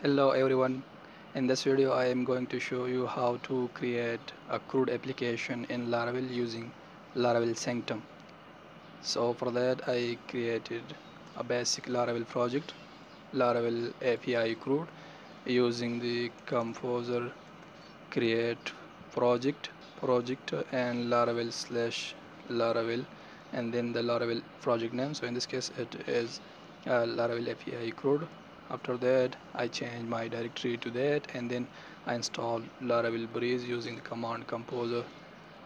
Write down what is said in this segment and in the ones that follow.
Hello everyone. In this video I am going to show you how to create a CRUD application in Laravel using Laravel Sanctum. So for that I created a basic Laravel project Laravel API CRUD using the composer create project project and Laravel slash Laravel and then the Laravel project name so in this case it is uh, Laravel API CRUD after that I change my directory to that and then I install Laravel Breeze using the command composer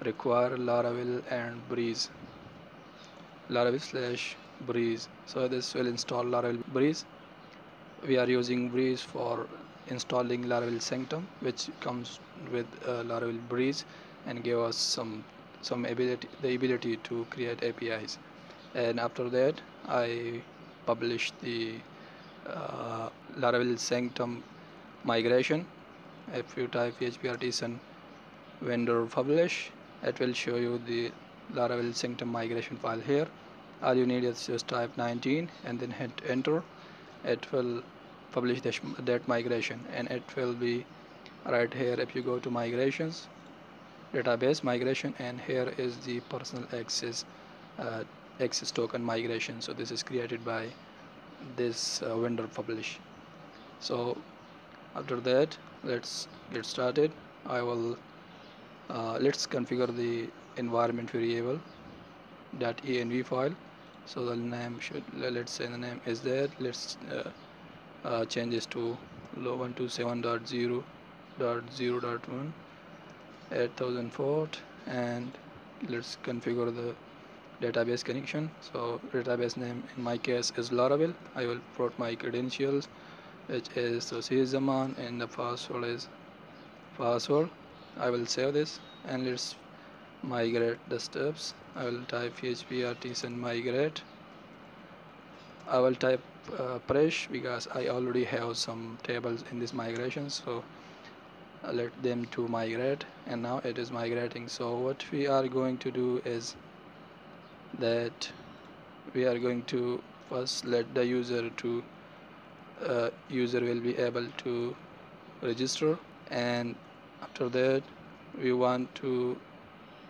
require Laravel and Breeze. Laravel slash Breeze. So this will install Laravel Breeze. We are using Breeze for installing Laravel Sanctum which comes with uh, Laravel Breeze and give us some some ability the ability to create APIs and after that I publish the uh, Laravel Sanctum migration if you type php artisan vendor publish. It will show you the Laravel Sanctum migration file here. All you need is just type 19 and then hit enter. It will publish this, that migration and it will be right here if you go to migrations database migration and here is the personal access uh, access token migration. So this is created by this uh, vendor publish. So after that let's get started. I will uh, let's configure the environment variable dot env file. So the name should let's say the name is there. Let's uh, uh, change this to 127.0.0.1 8000 port and let's configure the database connection. So database name in my case is Laravel. I will put my credentials which is so Zaman and the password is password. I will save this and let's migrate the steps. I will type php artisan migrate. I will type uh, because I already have some tables in this migration so let them to migrate. And now it is migrating. So what we are going to do is that we are going to first let the user to uh, user will be able to register and after that we want to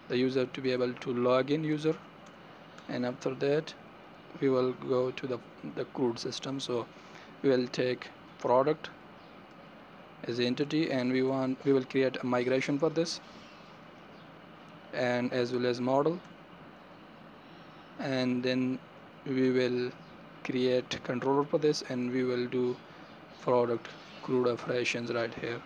the user to be able to log in user and after that we will go to the, the CRUD system. So we will take product as entity and we want we will create a migration for this and as well as model and then we will create controller for this and we will do product CRUD operations right here.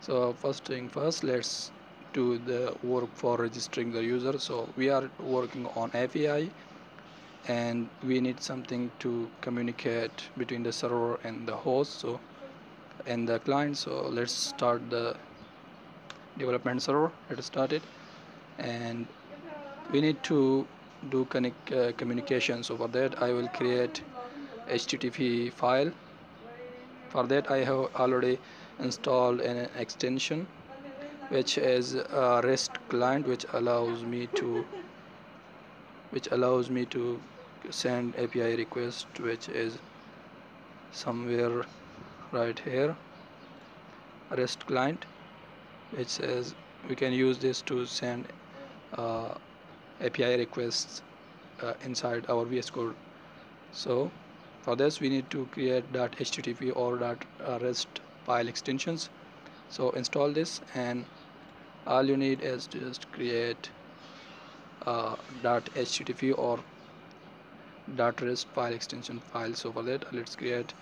So first thing first let's do the work for registering the user. So we are working on API and we need something to communicate between the server and the host so and the client. So let's start the development server. Let's start it. And we need to do connect uh, communication so for that I will create HTTP file. For that I have already installed an extension which is a REST client which allows me to which allows me to send API request which is somewhere right here. REST client which says we can use this to send uh, API requests uh, inside our VS Code. So for this we need to create .http or .rest file extensions. So install this and all you need is just create uh, .http or .rest file extension file. So for that let's create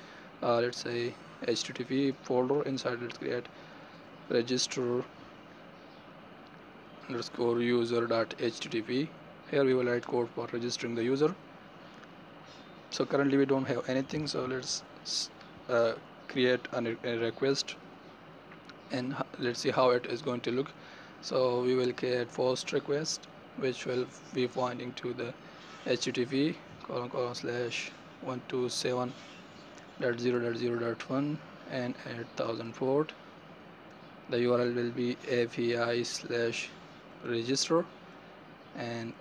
uh, let's say HTTP folder inside let's create register underscore user dot http here we will write code for registering the user. So currently we don't have anything so let's uh, create a request and let's see how it is going to look. So we will create post request which will be pointing to the http colon colon slash 127 dot 0 dot 0 dot 1 and 8000 port the url will be api slash register and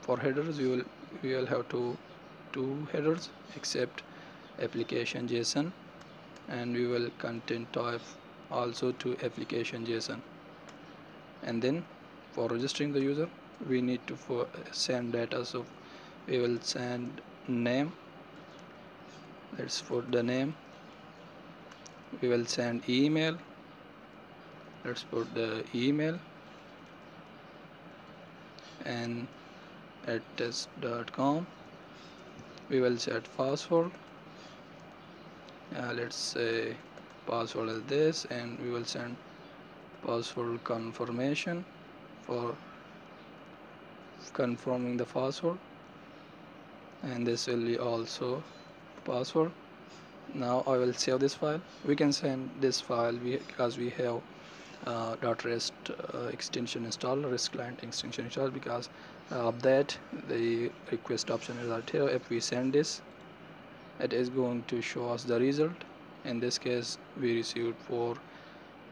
for headers we will we will have to two headers except application json and we will content type also to application JSON. And then for registering the user we need to for send data. So we will send name let's put the name. We will send email let's put the email and at test.com we will set password. Uh, let's say password is this and we will send password confirmation for confirming the password. And this will be also password. Now I will save this file. We can send this file because we have uh, .rest uh, extension installed rest client extension installed because uh, of that the request option is out here. If we send this it is going to show us the result. In this case we received for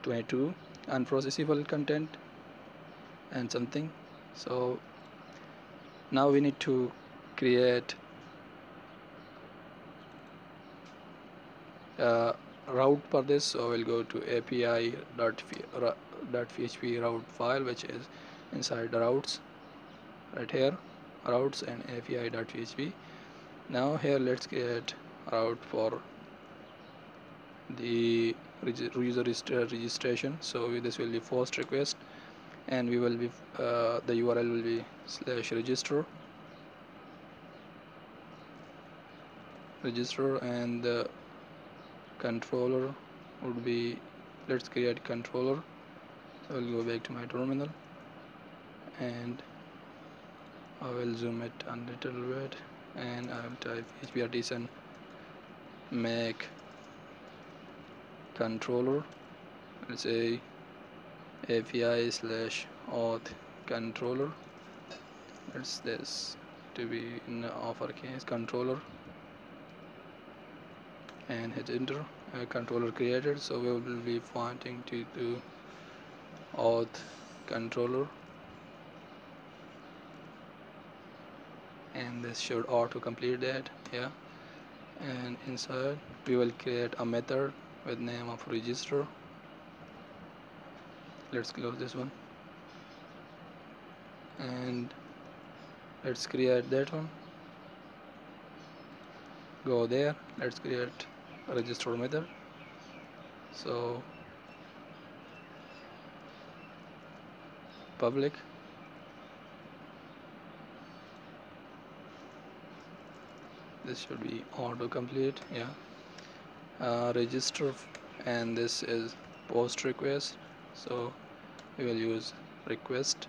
22 unprocessable content and something. So now we need to create a route for this so we'll go to api.php route file which is inside the routes right here routes and api.php now here let's create route for the user registration. So this will be first request and we will be uh, the url will be slash register. Register and the controller would be let's create controller. So I'll go back to my terminal and I will zoom it a little bit and I will type php artisan make controller. Let's say API slash auth controller. It's this to be in uppercase controller and hit enter a uh, controller created so we will be pointing to the auth controller. And this should auto complete that yeah. And inside we will create a method with name of register. Let's close this one. And let's create that one. Go there let's create a register method so public. This should be auto complete yeah. Uh, register and this is post request. So we will use request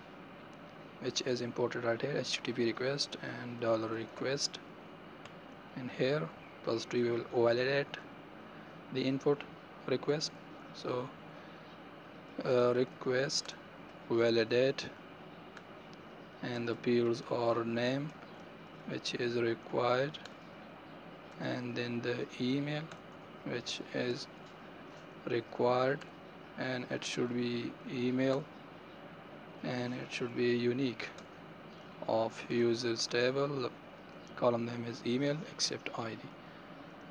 which is imported right here http request and dollar request. And here first we will validate the input request. So uh, request validate and the peers or name which is required. And then the email which is required and it should be email and it should be unique. Of users table column name is email except id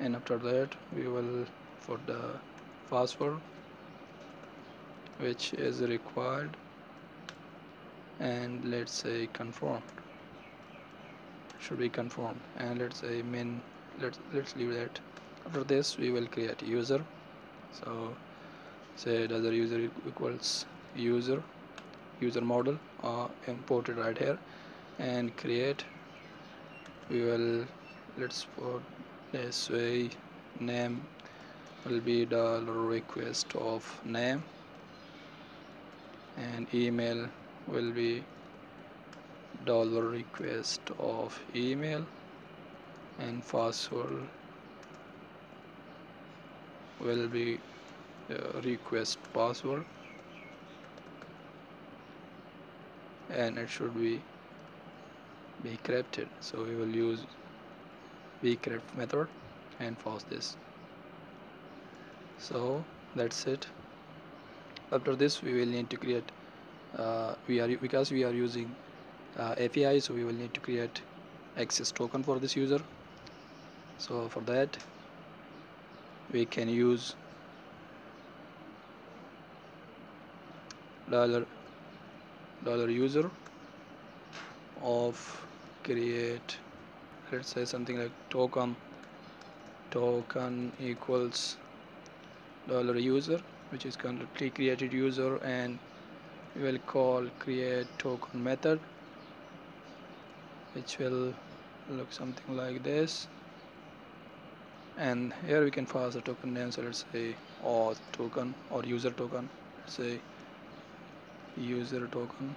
and after that we will put the password which is required and let's say confirmed. Should be confirmed. And let's say min let's let's leave that. After this we will create user. So say does user equals user user model uh, imported right here. And create. We will let's put this way name will be dollar request of name. And email will be dollar request of email. And password will be uh, request password. And it should be be encrypted so we will use bcrypt method and force this. So that's it. After this we will need to create uh, we are because we are using uh, API so we will need to create access token for this user. So for that we can use dollar dollar user of create let's say something like token token equals dollar user which is currently created user and we will call create token method which will look something like this. And here we can pass a token name so let's say auth token or user token say user token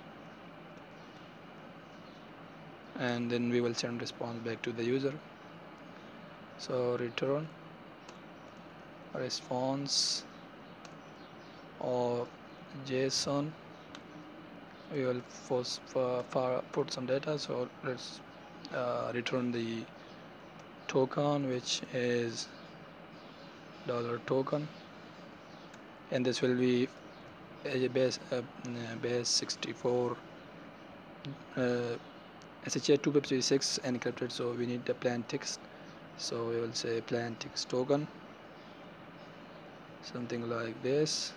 and then we will send response back to the user. So return response of json. We will first put some data. So let's uh, return the token which is dollar token. And this will be a base uh, base 64 uh, SHA 256 encrypted so we need the plain text. So we will say plain text token. Something like this.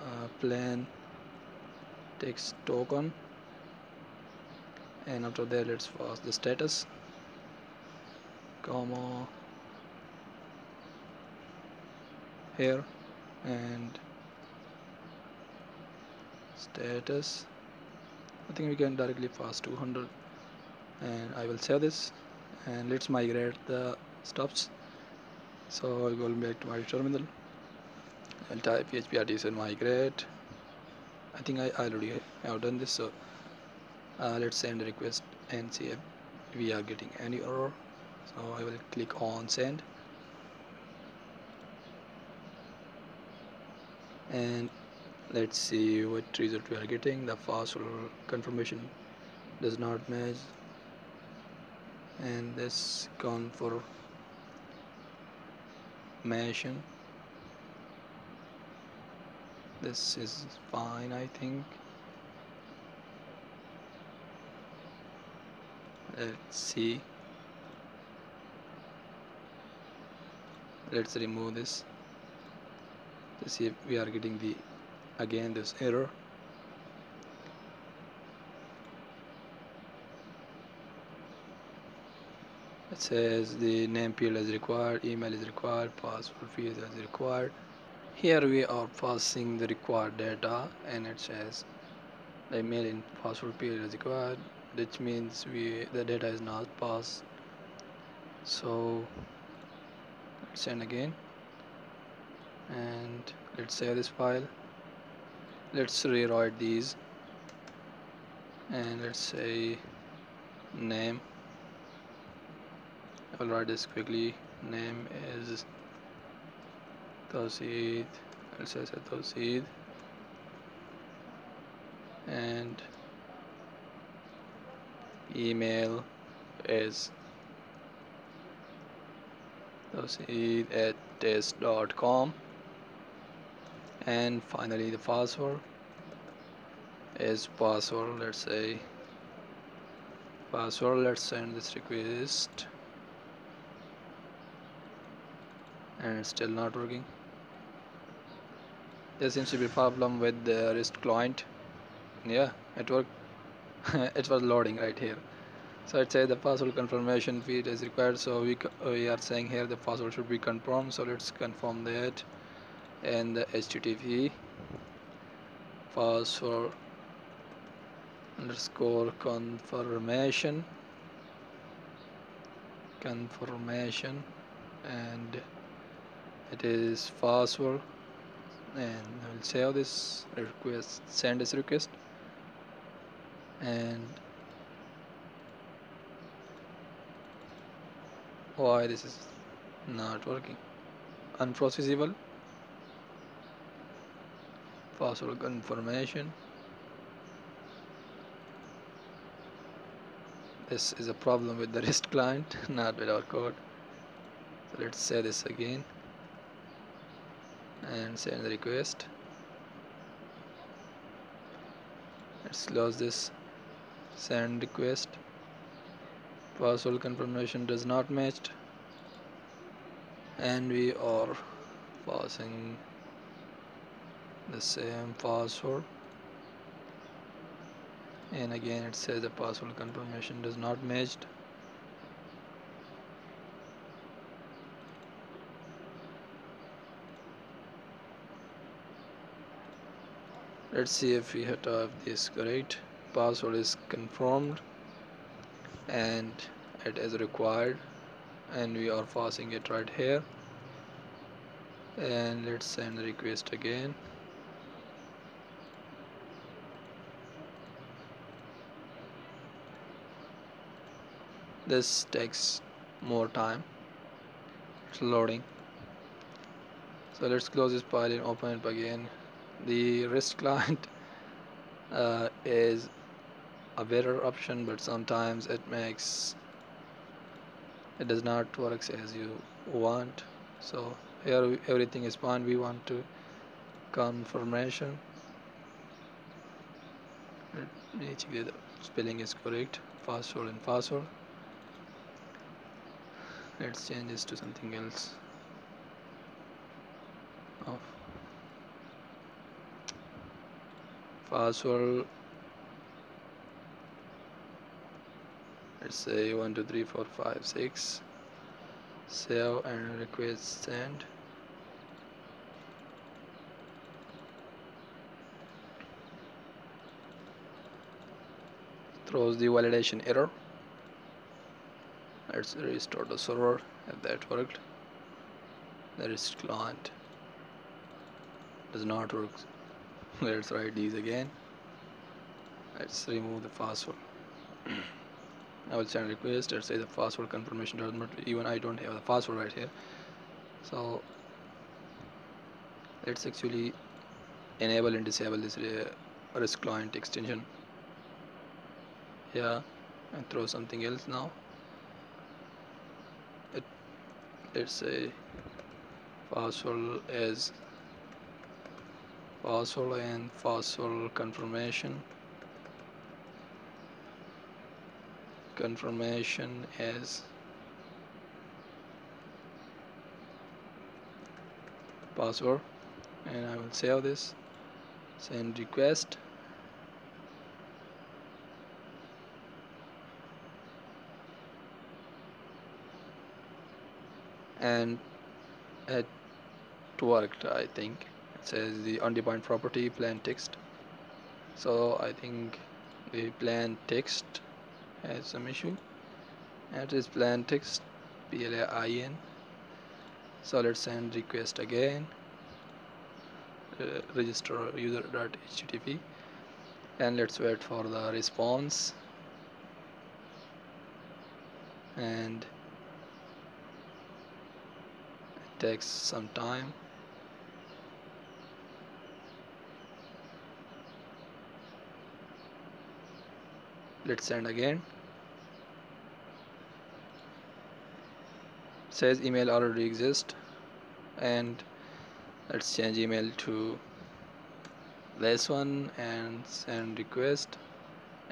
Uh, plain text token. And after that let's pass the status. Comma. Here. And status I think we can directly pass 200 and I will save this. And let's migrate the stops. So I'll go back to my terminal. I'll type php artisan migrate. I think I already have done this so uh, let's send a request and see if we are getting any error. So I will click on send. And let's see what result we are getting. The password confirmation does not match. And this confirmation this is fine I think. Let's see. Let's remove this to see if we are getting the again this error. It says the name field is required email is required password field is required. Here we are passing the required data and it says the email in password field is required which means we the data is not passed. So send again. And let's save this file let's rewrite these. And let's say name. I'll write this quickly. Name is Tauseed. Let's say Tauseed. And email is Tauseed at test.com and finally the password is password let's say password let's send this request. And it's still not working. There seems to be a problem with the REST client. Yeah it worked. It was loading right here. So it says the password confirmation feed is required. So we, we are saying here the password should be confirmed. So let's confirm that and the http password underscore confirmation confirmation and it is password. And I will save this request send this request. And why this is not working? Unprocessable password confirmation. This is a problem with the REST client not with our code. So let's say this again and send the request. Let's close this. Send request. Password confirmation does not match. And we are passing the same password. And again it says the password confirmation does not matched let's see if we have this correct. Password is confirmed and it is required. And we are passing it right here. And let's send the request again this takes more time. It's loading. So let's close this file and open it again. The REST client uh, is a better option but sometimes it makes it does not work as you want. So here everything is fine. We want to confirmation. Let me check the spelling is correct. Password and password let's change this to something else. Oh. password. Let's say 1 2 3 4 5 6 save and request send. Throws the validation error let's restore the server if that worked. The REST client does not work. Let's write these again. Let's remove the password. I will send a request let's say the password confirmation does not even I don't have the password right here. So let's actually enable and disable this uh, REST client extension. Yeah and throw something else now let's say password as password and password confirmation. Confirmation as password. And I will save this. Send request and it worked I think. It says the undefined property plain text. So I think the plain text has some issue. It is plain text PLAIN so let's send request again. Uh, register user.http and let's wait for the response. And takes some time. Let's send again. Says email already exists and let's change email to this one and send request.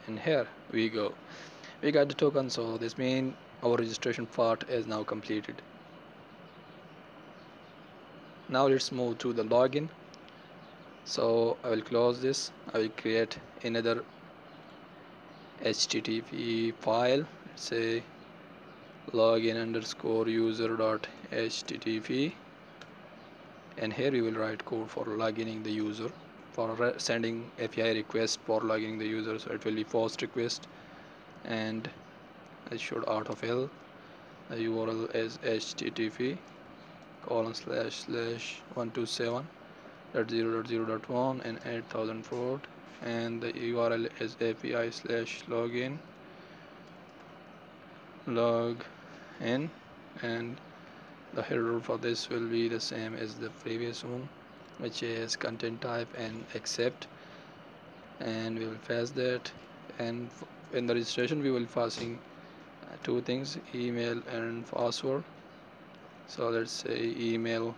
And here we go. We got the token so this means our registration part is now completed now let's move to the login. So I will close this. I will create another HTTP file. Say login underscore user dot HTTP and here we will write code for logging the user. For sending API request for logging the user. So it will be post request. And it should autofill the URL is HTTP colon slash slash 127 dot 0 dot 0 dot 1 and 8000 port and the URL is API slash login. Log in. And the header for this will be the same as the previous one which is content type and accept. And we will pass that. And in the registration we will passing two things email and password so let's say email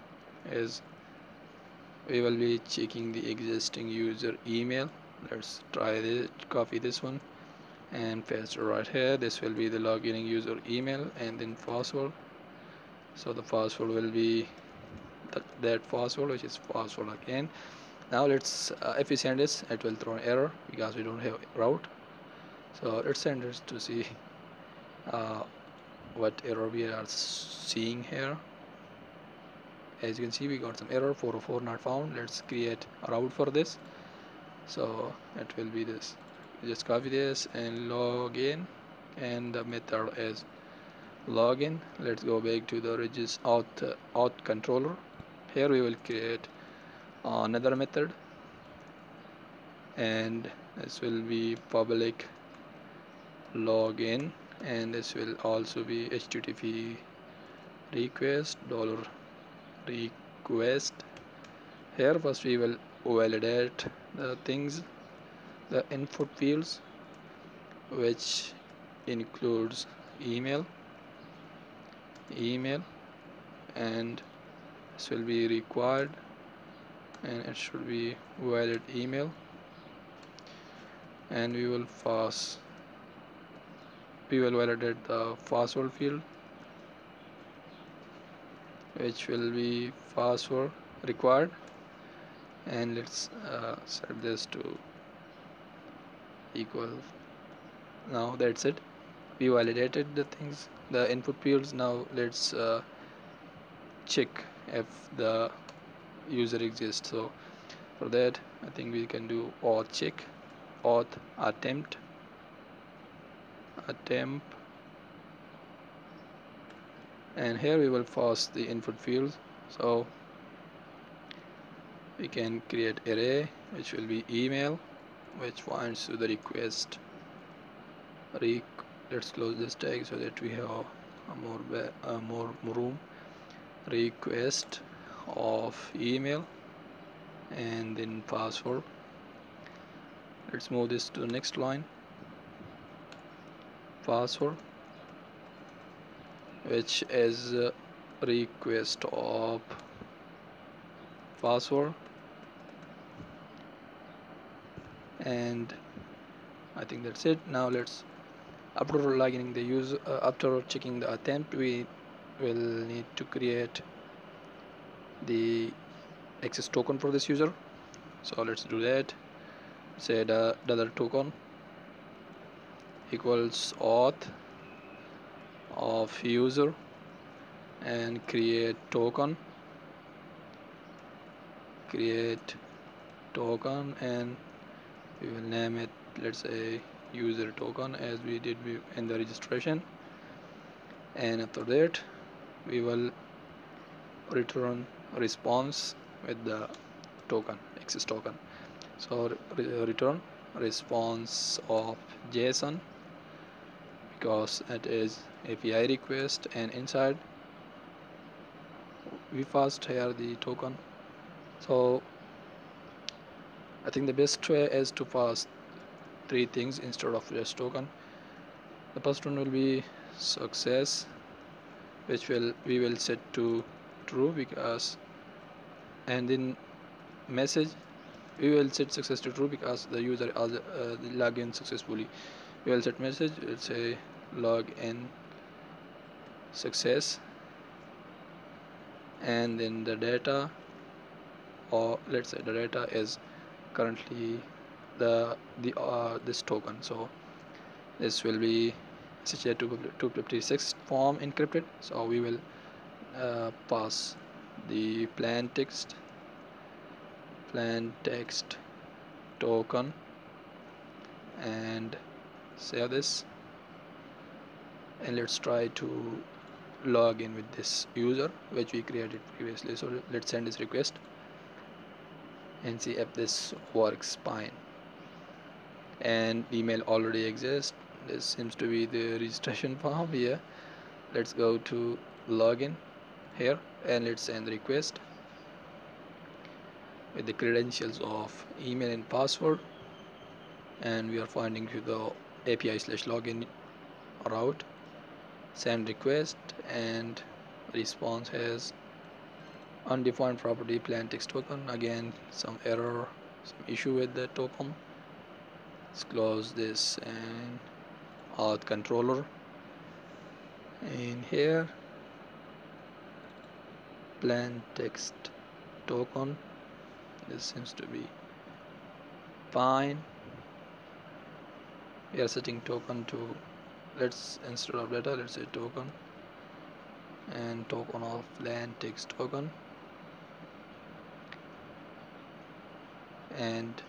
is we will be checking the existing user email. Let's try this copy this one and paste right here. This will be the login user email and then password. So the password will be that, that password which is password again. Now let's uh, if we send this it will throw an error because we don't have route. So let's send this to see uh, what error we are seeing here. As you can see we got some error 404 not found. Let's create a route for this. So it will be this. Just copy this and log in and the method is login. Let's go back to the regis auth auth controller. Here we will create another method. And this will be public login and this will also be http request dollar request. Here first we will validate the things the input fields which includes email email and this will be required and it should be valid email. And we will pass we will validate the password field which will be password required. And let's uh, set this to equal. Now that's it. We validated the things the input fields. Now let's uh, check if the user exists. So for that I think we can do auth check auth attempt attempt and here we will pass the input fields so we can create array which will be email which points to the request. Re let's close this tag so that we have a more a more room. Request of email and then password. Let's move this to the next line password which is request of password. And I think that's it. Now let's after logging the user uh, after checking the attempt we will need to create the access token for this user. So let's do that. Say the dollar token equals auth of user and create token. Create token and we will name it let's say user token as we did in the registration. And after that we will return response with the token access token. So re return response of json because it is api request and inside we first here the token. So I think the best way is to pass three things instead of just token. The first one will be success which will we will set to true because and in message we will set success to true because the user has uh, log in successfully we will set message let's say log in success and then the data or let's say the data is currently the the uh, this token. So this will be SHA 256 form encrypted. So we will uh, pass the plain text plain text token and save this and let's try to log in with this user which we created previously. So let's send this request and see if this works fine. And email already exists. This seems to be the registration form here. Let's go to login here and let's send the request with the credentials of email and password. And we are finding the API slash login route send request and response has undefined property plain text token. Again some error some issue with the token. Let's close this and auth controller. In here plain text token. This seems to be fine we are setting token to let's instead of data let's say token. And token of plain text token. And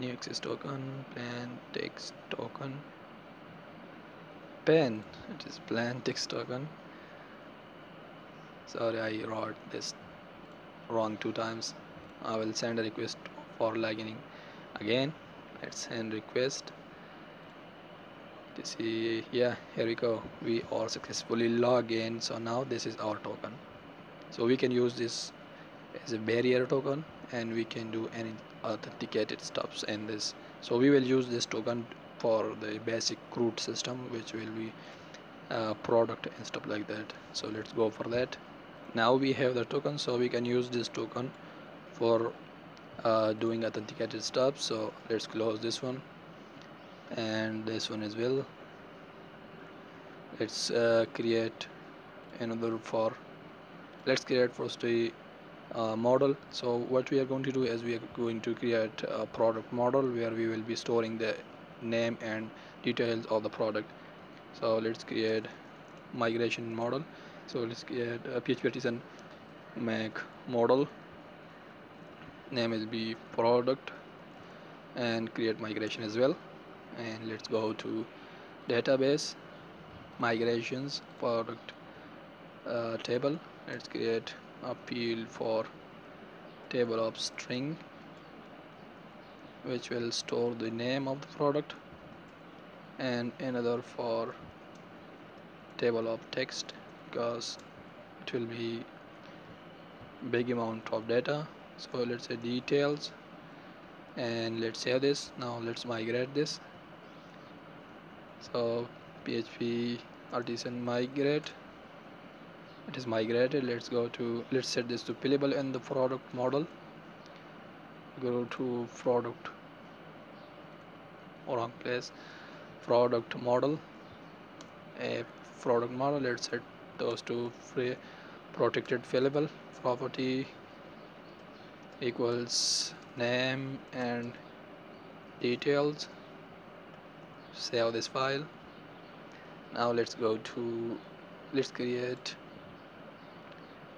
new access token plan text token. Pen it is plan text token. Sorry I wrote this wrong two times. I will send a request for logging again let's send request. To see yeah here we go. We are successfully logged in. So now this is our token. So we can use this as a bearer token and we can do any authenticated stuffs in this. So we will use this token for the basic CRUD system which will be uh, product and stuff like that. So let's go for that now we have the token so we can use this token for uh, doing authenticated stuff. So let's close this one and this one as well. Let's uh, create another for let's create first a uh, model. So what we are going to do is we are going to create a product model where we will be storing the name and details of the product. So let's create migration model so let's create a php artisan make model. Name will be product and create migration as well. And let's go to database migrations product uh, table. Let's create a field for table of string which will store the name of the product. And another for table of text because it will be big amount of data. So let's say details and let's save this. Now let's migrate this. So php artisan migrate. It is migrated. Let's go to let's set this to fillable in the product model. Go to product wrong place product model a product model. Let's set those two free protected fillable property equals name and details. Save this file. Now let's go to let's create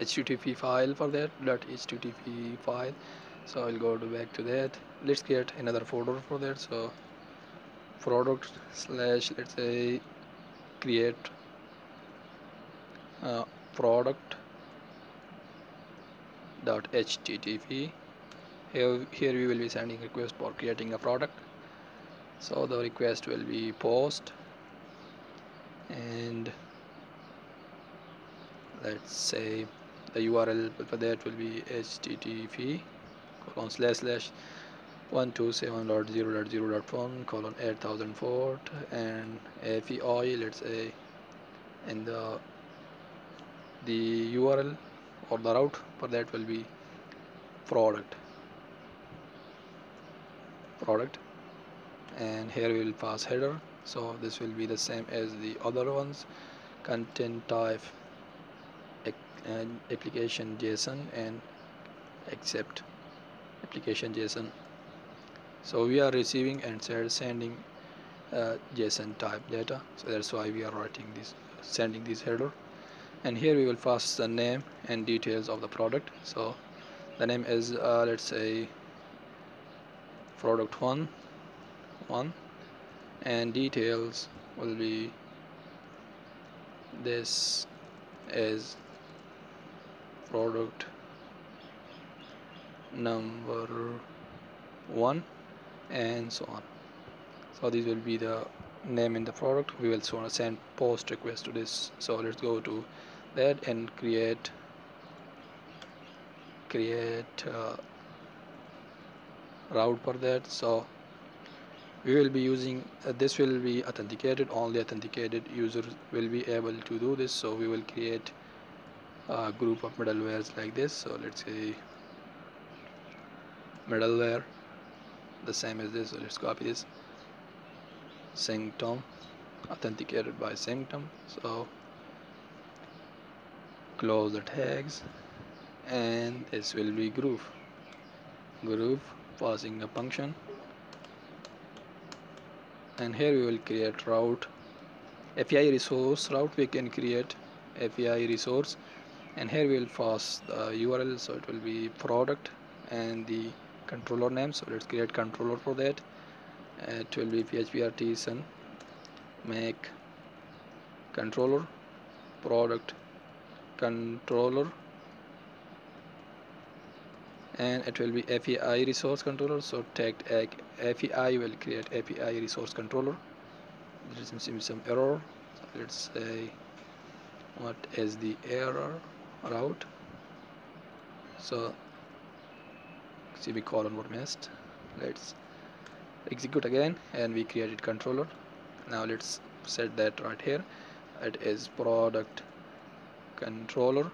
http file for that dot http file. So I'll go to back to that. Let's create another folder for that. So product slash let's say create product dot http here, here we will be sending request for creating a product. So the request will be post. And let's say the URL for that will be http colon slash slash 127.0.0.1 colon 8004 and API let's say and the the URL or the route for that will be product. Product. And here we will pass header. So this will be the same as the other ones. Content type and application JSON and accept application JSON. So we are receiving and sending uh, JSON type data. So that's why we are writing this sending this header and here we will pass the name and details of the product. So the name is uh, let's say product one one. And details will be this is product number one and so on. So this will be the name in the product. We will send post request to this. So let's go to that and create create uh, route for that. So we will be using uh, this will be authenticated only authenticated users will be able to do this. So we will create a group of middlewares like this. So let's say middleware the same as this. So let's copy this. Sanctum authenticated by sanctum so close the tags and this will be group. Group passing a function. And here we will create route. API resource route we can create API resource. And here we will pass the URL so it will be product and the controller name. So let's create controller for that. It will be php artisan. Make controller product controller. And it will be API resource controller. So tag API will create API resource controller. There seems some error. So let's say what is the error route? So semicolon what missed. Let's execute again and we created controller. Now let's set that right here. It is product controller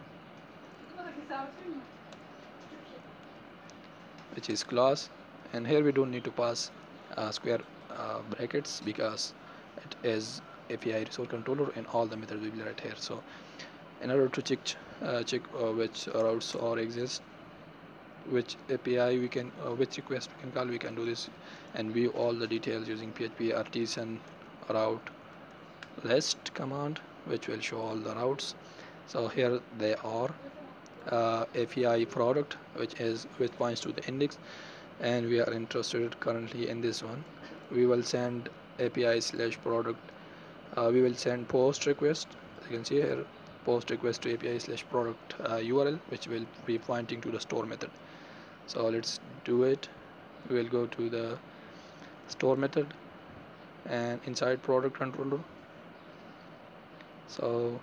which is class. And here we don't need to pass uh, square uh, brackets because it is API resource controller and all the methods will be right here. So in order to check uh, check uh, which routes or exist which API we can uh, which request we can call we can do this. And view all the details using PHP artisan route list command which will show all the routes so here they are uh, API product which is which points to the index and we are interested currently in this one. We will send API slash product uh, we will send post request. You can see here post request to API slash product uh, URL which will be pointing to the store method. So let's do it. We will go to the store method and inside product controller. So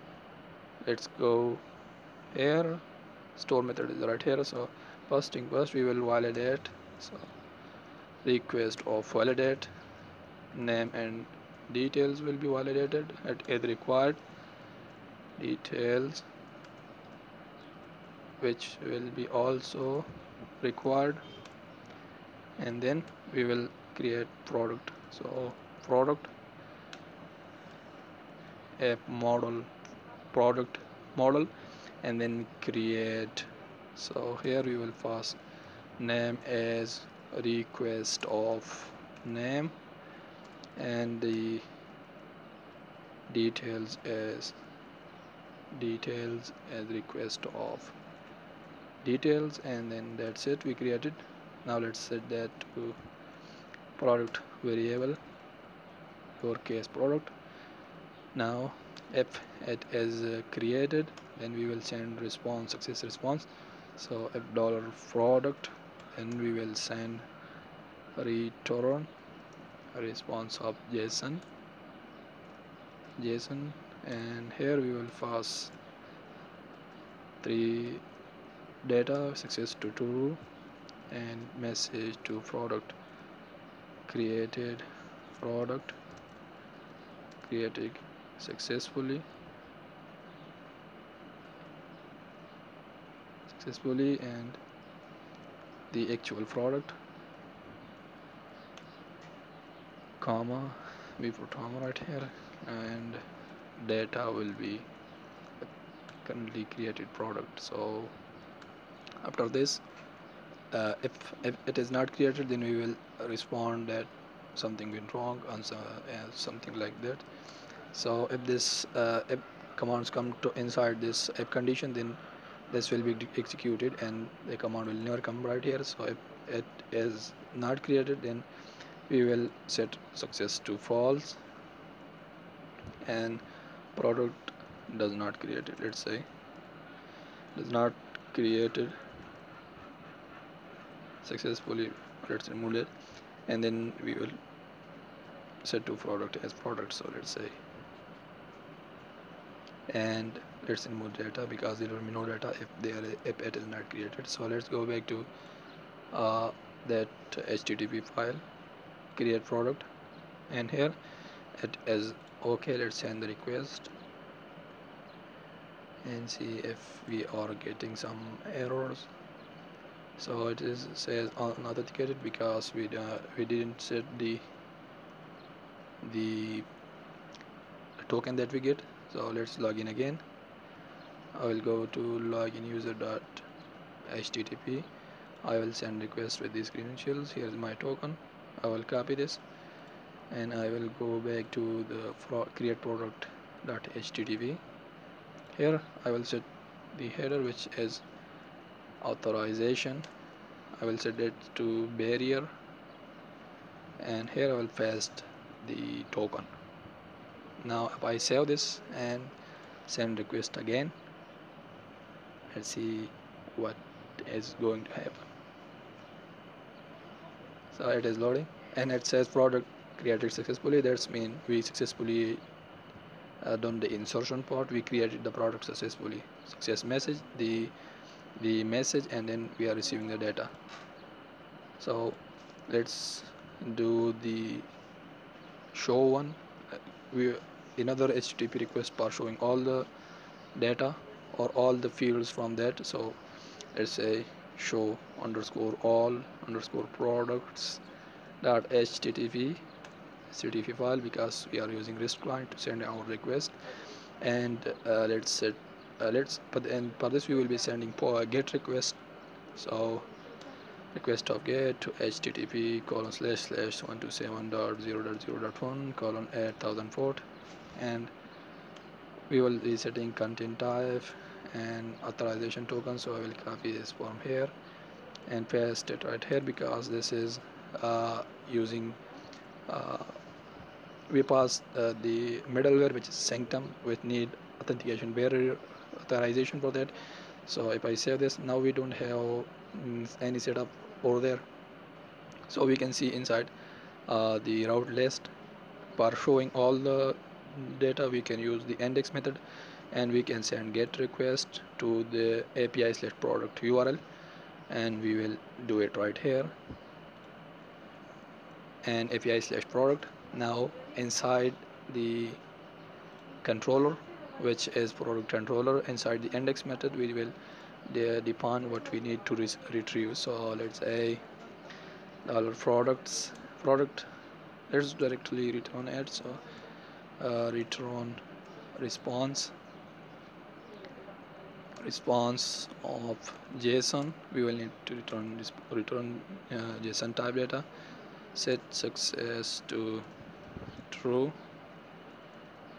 let's go here. Store method is right here. So first thing first we will validate. So request of validate. Name and details will be validated at is required. Details which will be also required. And then we will create product. So product app model product model and then create. So here we will pass name as request of name and the details as details as request of details and then that's it we created. Now let's set that to product variable case product. Now if it is uh, created then we will send response success response. So if dollar product then we will send return response of json. Json and here we will pass three data success to true and message to product. Created product. Created successfully. Successfully and the actual product. Comma we put comma right here and data will be currently created product. So after this uh, if, if it is not created then we will respond that something went wrong and uh, something like that so if this uh, if commands come to inside this if condition then this will be executed and the command will never come right here. So if it is not created then we will set success to false and product does not create it let's say. Does not created successfully let's remove it and then we will set to product as product. So let's say and let's remove data because there will be no data if there if it is not created. So let's go back to uh, that http file create product. And here it is okay. Let's send the request and see if we are getting some errors. So it is says unauthenticated because we uh, we didn't set the the token that we get so let's log in again. I will go to login user dot http I will send request with these credentials. Here's my token. I will copy this and I will go back to the create product dot http here I will set the header which is authorization. I will set it to bearer. And here I will paste the token now if I save this and send request again let's see what is going to happen. So it is loading. And it says product created successfully. That's mean we successfully uh, done the insertion part. We created the product successfully. Success message the the message and then we are receiving the data. So let's do the show one. Uh, we another http request for showing all the data or all the fields from that. So let's say show underscore all underscore products dot http http file because we are using REST client to send our request. And uh, let's set uh, let's but and for this we will be sending for get request. So request of get to http colon slash slash 127 dot 0 dot 0 dot 1 colon 8000 port and we will be setting content type and authorization token. So I will copy this from here and paste it right here because this is uh, using uh, we pass uh, the middleware which is sanctum which need authentication bearer authorization for that. So if I save this now we don't have mm, any setup over there. So we can see inside uh, the route list. For showing all the data we can use the index method and we can send get request to the API slash product URL and we will do it right here. And API slash product now inside the controller which is product controller inside the index method we will define what we need to retrieve. So let's say dollar products product let's directly return it. So return response response of JSON we will need to return this return uh, JSON type data. Set success to true.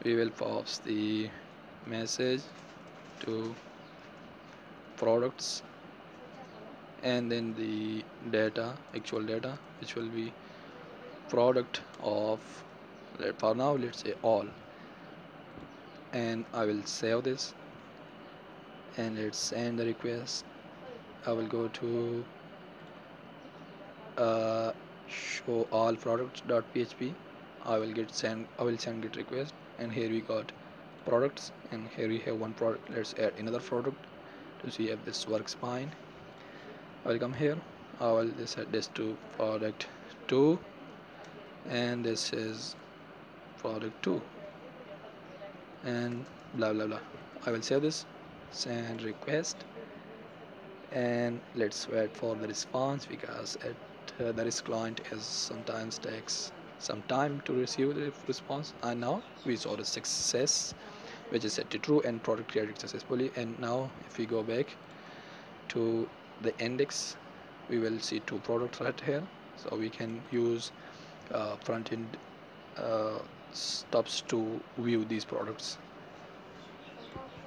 We will pass the message to products and then the data actual data which will be product of for now let's say all. And I will save this. And let's send the request. I will go to uh, show all products.php I will get send I will send get request. And here we got products. And here we have one product. Let's add another product to see if this works fine. I will come here. I will set this to product 2 and this is product 2 and blah blah blah. I will save this send request and let's wait for the response because it uh, client is sometimes takes some time to receive the response. And now we saw the success which is set to true and product created successfully. And now if we go back to the index we will see two products right here. So we can use uh, front end uh, stubs to view these products.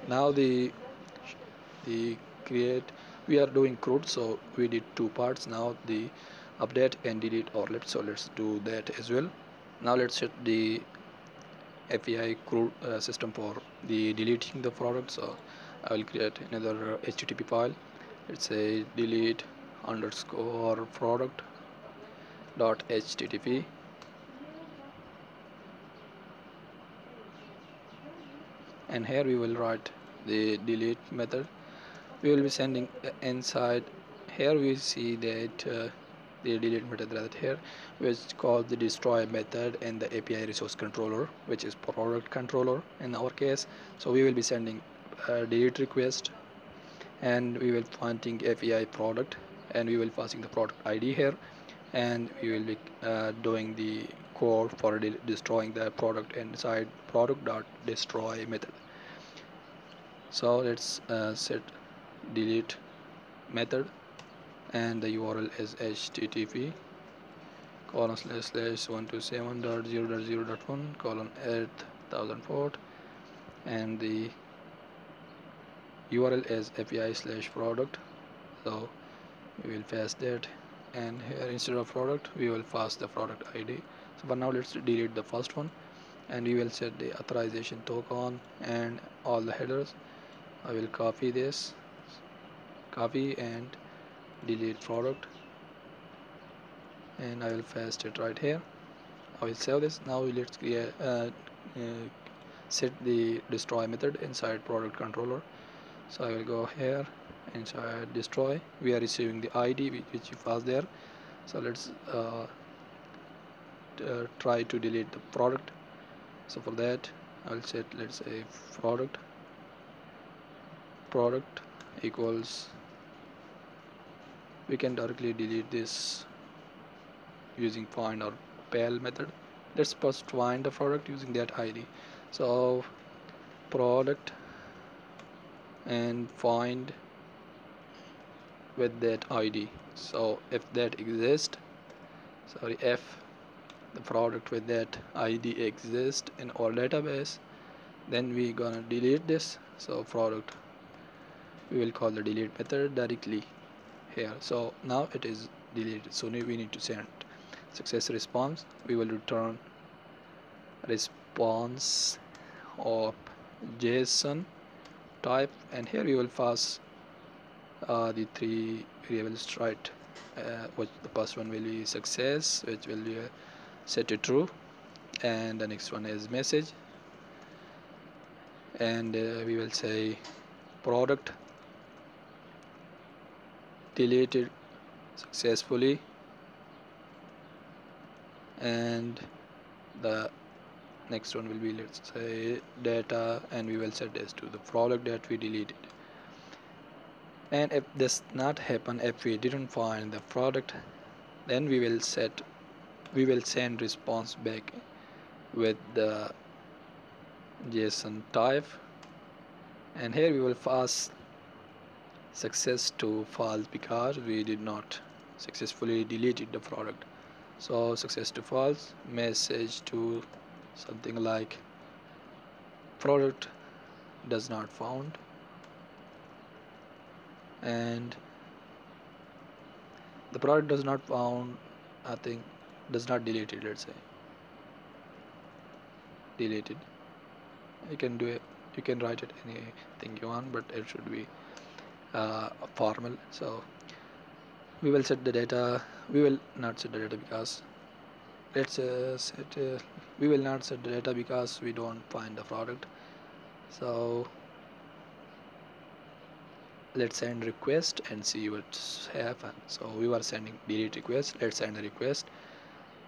Now the the create we are doing CRUD so we did two parts. Now the update and delete orlet so let's do that as well. Now let's set the API CRUD uh, system for the deleting the product. So I will create another HTTP file. Let's say delete underscore product dot http and here we will write the delete method. We will be sending inside. Here we see that uh, the delete method right here which called the destroy method and the API resource controller which is product controller in our case. So we will be sending a delete request and we will pointing API product and we will passing the product ID here and we will be uh, doing the code for de destroying the product inside product dot destroy method so let's uh, set delete method and the URL is http colon slash slash 127.0.0.1 colon 8004 and the URL is API slash product. So we will pass that and here instead of product we will pass the product ID so for now let's delete the first one and we will set the authorization token and all the headers I will copy this copy and delete product. And I will paste it right here. I will save this. Now let's create uh, uh, set the destroy method inside product controller. So I will go here inside destroy. We are receiving the ID which pass there. So let's uh, uh, try to delete the product. So for that I will set let's say product product equals we can directly delete this using find or fail method. Let's first find the product using that id so product and find with that id so if that exists sorry if the product with that id exists in our database then we gonna delete this. So product we will call the delete method directly here. So now it is deleted. So we need to send success response. We will return response of json type and here we will pass uh, the three variables right? Uh, which the first one will be success which will be uh, set to true and the next one is message. And uh, we will say product deleted successfully. And the next one will be let's say data and we will set this to the product that we deleted. And if this not happen if we didn't find the product then we will set we will send response back with the json type. And here we will pass success to false because we did not successfully deleted the product. So success to false message to something like product does not found. And the product does not found I think does not deleted let's say. Deleted you can do it. You can write it anything you want but it should be uh, formal. So we will set the data. We will not set the data because let's uh, set uh, we will not set the data because we don't find the product. So let's send request and see what's happen. So we were sending delete request. Let's send the request.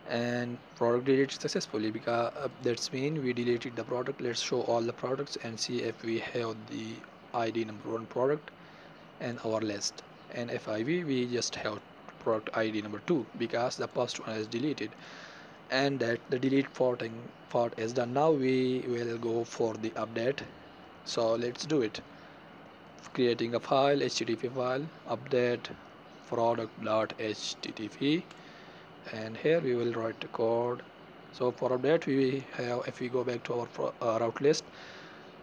And product deleted successfully because uh, that's mean we deleted the product. Let's show all the products and see if we have the id number one product and our list. And FIV we just have product ID number 2 because the first one is deleted. And that the delete porting part is done. Now we will go for the update. So let's do it. Creating a file http file update product.http and here we will write the code. So for update we have if we go back to our uh, route list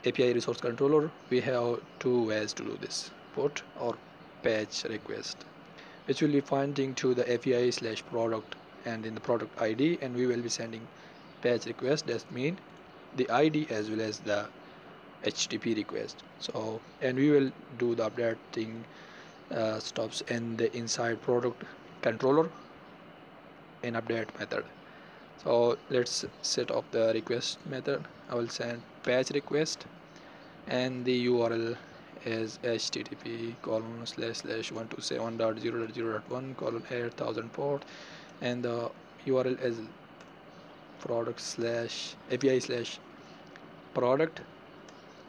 API resource controller we have two ways to do this or patch request which will be pointing to the API slash product and in the product ID and we will be sending patch request that mean the ID as well as the HTTP request. So and we will do the updating uh, stops in the inside product controller in update method. So let's set up the request method. I will send patch request and the URL is http colon slash slash 127.0.0.1 colon 8000 port and the url is product slash api slash product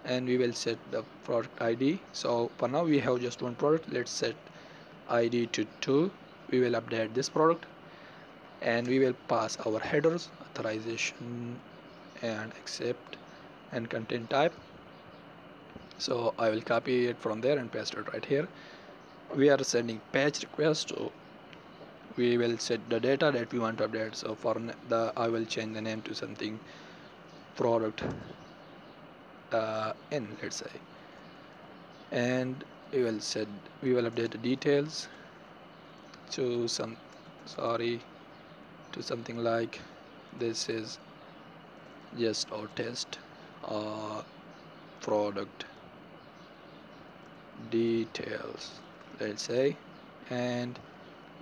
and we will set the product id so for now we have just one product. Let's set id to 2 we will update this product and we will pass our headers authorization and accept and content type so I will copy it from there and paste it right here. We are sending patch request so we will set the data that we want to update. So for the I will change the name to something product uh, n let's say. And we will set we will update the details to some sorry to something like this is just our test uh, product details let's say. And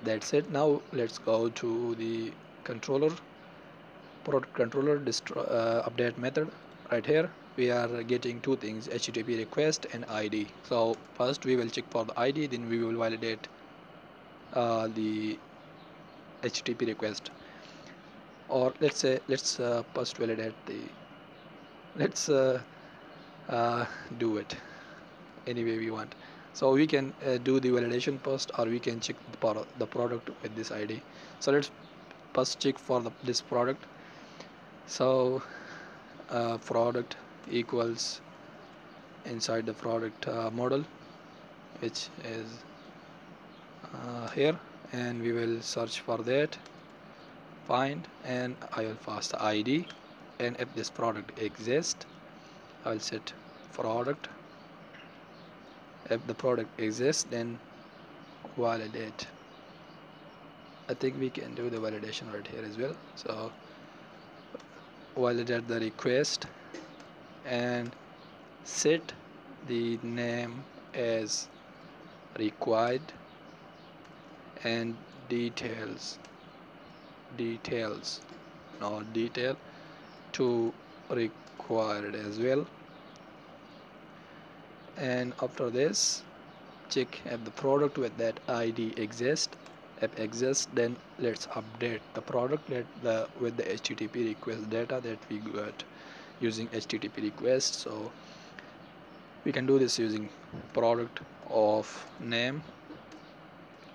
that's it. Now let's go to the controller product controller uh, update method. Right here we are getting two things http request and id so first we will check for the id then we will validate uh, the http request. Or let's say let's uh, first validate the let's uh, uh, do it any way we want. So we can uh, do the validation first or we can check the, the product with this id so let's first check for the, this product. So uh, product equals inside the product uh, model which is uh, here. And we will search for that find and I will pass the ID and if this product exists I will set product if the product exists then validate. I think we can do the validation right here as well. So validate the request and set the name as required and details details not detail to required as well and after this check if the product with that id exists if exists then let's update the product let the with the http request data that we got using http request. So we can do this using product of name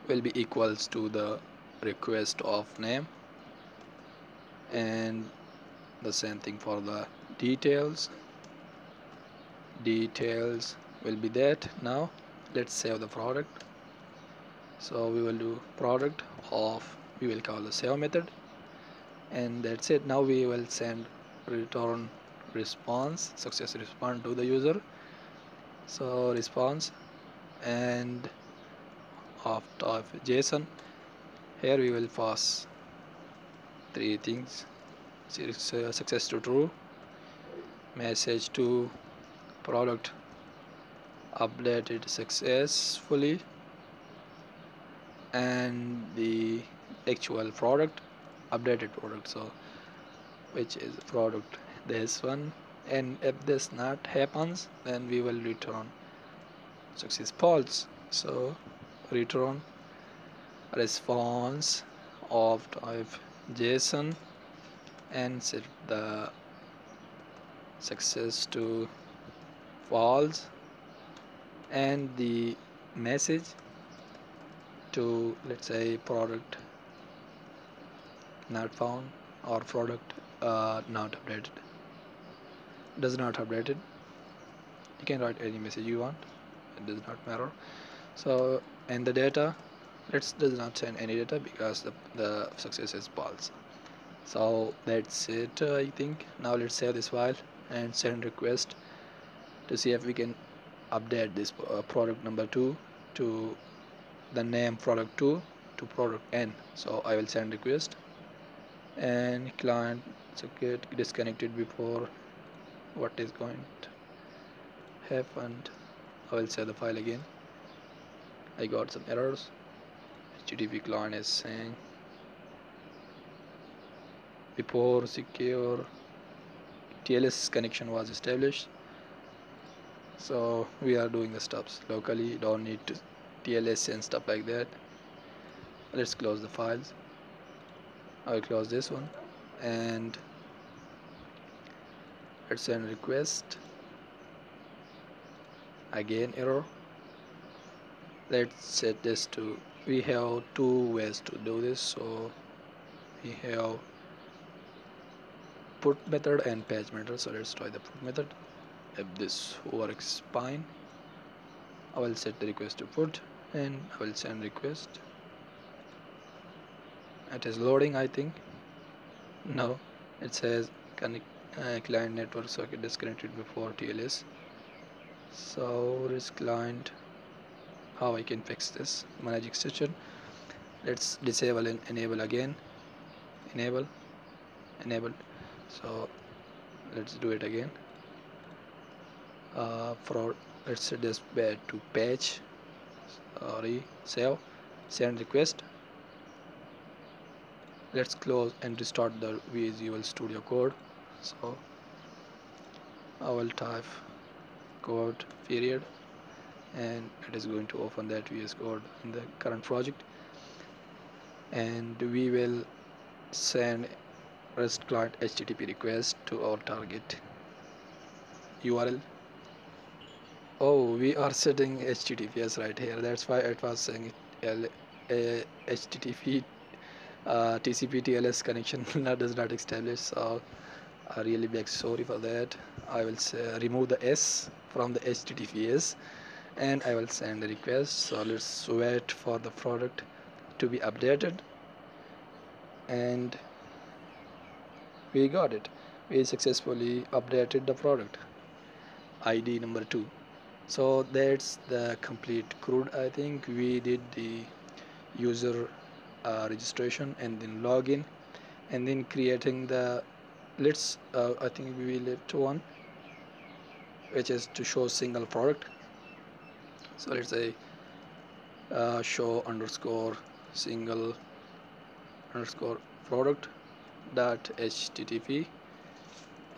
will be equals to the request of name. And the same thing for the details. Details will be that now. Let's save the product. So we will do product of we will call the save method. And that's it. Now we will send return response success response to the user. So response and after json here we will pass three things. Success to true. Message to product updated successfully and the actual product updated product so which is product this one. And if this not happens then we will return success false. So return response of type json and set the success to false and the message to let's say product not found or product uh, not updated. Does not updated. You can write any message you want. It does not matter. So and the data let's does not send any data because the, the success is false. So that's it uh, I think. Now let's save this file and send request to see if we can update this uh, product number 2 to the name product 2 to product n. So I will send request. And client get disconnected before what is going to happen. I will save the file again. I got some errors. HTTP client is saying before secure TLS connection was established so we are doing the steps. Locally don't need to TLS and stuff like that. Let's close the files. I'll close this one. And let's send request. Again error. Let's set this to we have two ways to do this. So we have put method and patch method. So let's try the put method this works fine I will set the request to put and I will send request. It is loading I think. No it says connect uh, client network socket disconnected before TLS so this client how I can fix this? Manage extension. Let's disable and enable again. Enable. Enable so let's do it again uh, for this bed to patch sorry save send request. Let's close and restart the Visual Studio Code. So I will type code period and it is going to open that VS Code in the current project. And we will send REST client HTTP request to our target URL oh we are setting HTTPS right here. That's why it was saying L HTTP uh, TCP TLS connection does not establish. So I really beg sorry for that. I will say, remove the S from the HTTPS and I will send the request. So let's wait for the product to be updated. And we got it. We successfully updated the product. ID number two so that's the complete CRUD I think. We did the user uh, registration and then login and then creating the let's uh, I think we will left one which is to show single product. So let's say uh, show underscore single underscore product dot http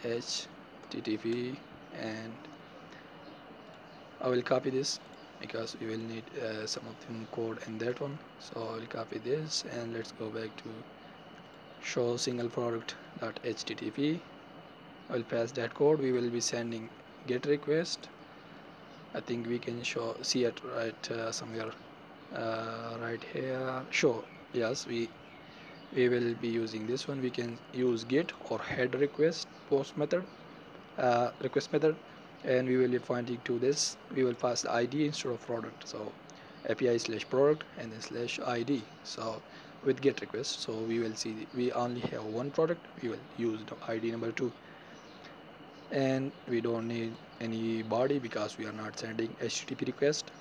http and I will copy this because we will need uh, some of the code in that one. So I will copy this and let's go back to show single product dot http I will pass that code. We will be sending get request. I think we can show see it right uh, somewhere uh, right here. Show. Yes we we will be using this one. We can use get or head request post method uh, request method and we will be pointing to this. We will pass the id instead of product. So api slash product and then slash id so with get request. So we will see we only have one product. We will use the id number two. And we don't need any body because we are not sending http request.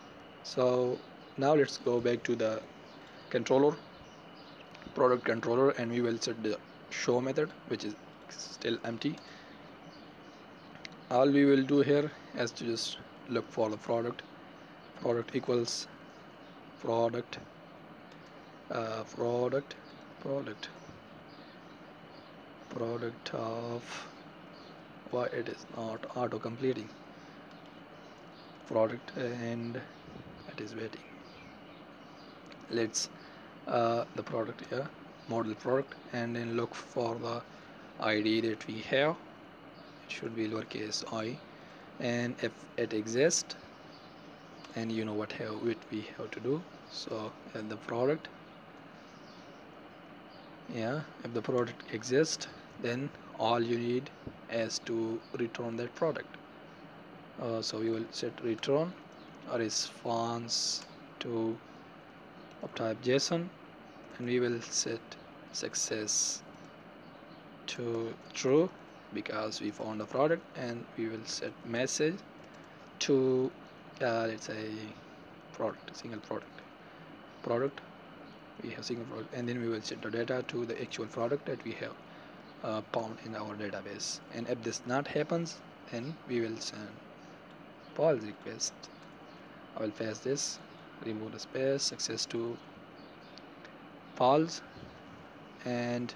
So now let's go back to the controller product controller. And we will set the show method which is still empty all we will do here is to just look for the product. Product equals product uh, product product. Product of why it is not auto completing product and it is waiting. Let's uh, the product here model product and then look for the ID that we have should be lowercase i. And if it exists and you know what have what we have to do. So in the product yeah if the product exists then all you need is to return that product. Uh, so we will set return or response to type JSON and we will set success to true because we found the product and we will set message to uh, let's say product single product. Product we have single product and then we will set the data to the actual product that we have uh, found in our database. And if this not happens then we will send false request. I will pass this remove the space success to false and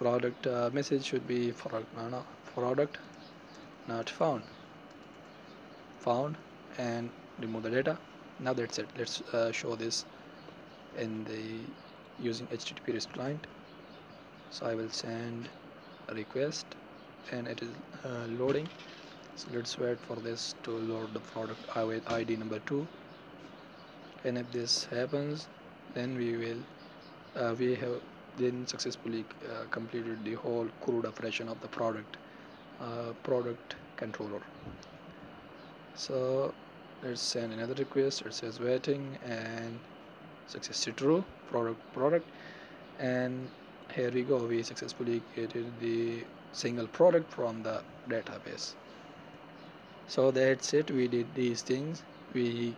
product uh, message should be product no, no, product not found. Found and remove the data. Now that's it. Let's uh, show this in the using http REST client. So I will send a request and it is uh, loading. So let's wait for this to load the product ID number 2 and if this happens then we will uh, we have then successfully uh, completed the whole CRUD operation of the product uh, product controller. So let's send another request. It says waiting and success true product product. And here we go. We successfully created the single product from the database. So that's it. We did these things. We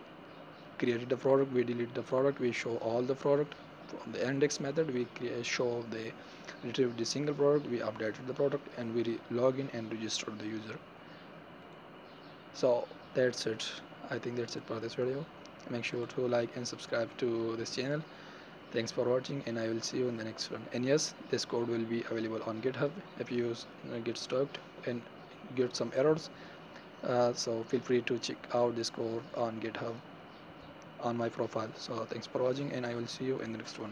created the product. We delete the product. We show all the product from the index method we create, show the retrieve the single product we updated the product and we log in and registered the user. So that's it. I think that's it for this video. Make sure to like and subscribe to this channel. Thanks for watching and i will see you in the next one. And yes this code will be available on github if you get stuck and get some errors. Uh, so feel free to check out this code on github on my profile. So thanks for watching and i will see you in the next one